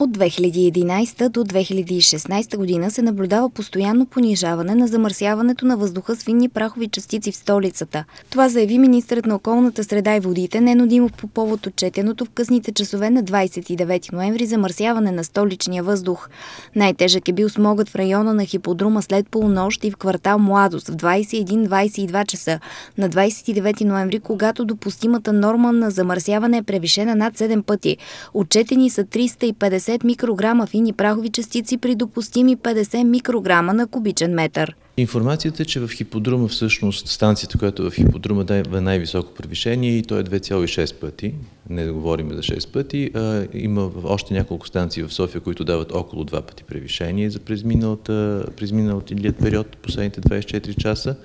От 2011 до 2016 година се наблюдава постоянно понижаване на замърсяването на въздуха с финни прахови частици в столицата. Това заяви министрът на околната среда и водите Нено Димов по повод отчетеното в късните часове на 29 ноември замърсяване на столичния въздух. Най-тежък е бил смогът в района на хиподрума след полунощ и в квартал Младост в 21-22 часа на 29 ноември, когато допустимата норма на замърсяване е превишена над 7 пъти. Отчетени са 350 50 микрограма фини прахови частици при допустими 50 микрограма на кубичен метър. Информацията е, че в хиподрума всъщност станцията, която е в хиподрума дава най-високо превишение и то е 2,6 пъти, не да говорим за 6 пъти. А, има още няколко станции в София, които дават около 2 пъти превишение за през, миналата, през миналия период, последните 24 часа,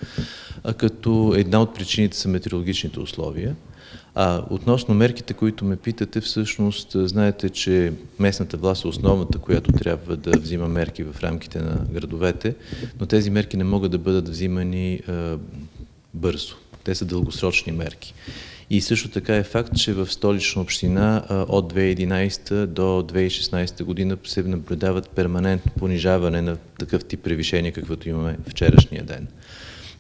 а като една от причините са метеорологичните условия. А относно мерките, които ме питате, всъщност знаете, че местната власт е основната, която трябва да взима мерки в рамките на градовете, но тези мерки не могат да бъдат взимани а, бързо. Те са дългосрочни мерки. И също така е факт, че в столична община от 2011 до 2016 година се наблюдават перманентно понижаване на такъв тип превишения, каквото имаме вчерашния ден.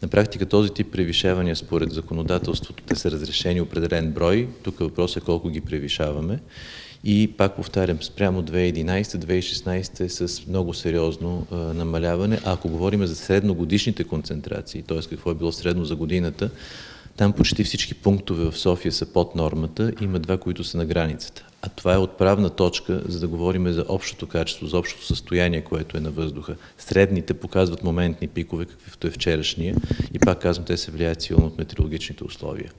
На практика този тип превишавания според законодателството, те са разрешени определен брой. Тук въпросът е колко ги превишаваме. И пак повтарям, спрямо 2011-2016 е с много сериозно а, намаляване. А ако говорим за средногодишните концентрации, т.е. какво е било средно за годината, там почти всички пунктове в София са под нормата, има два, които са на границата. А това е отправна точка, за да говорим за общото качество, за общото състояние, което е на въздуха. Средните показват моментни пикове, каквито е вчерашния. И пак казвам, те се влияят силно от метеорологичните условия.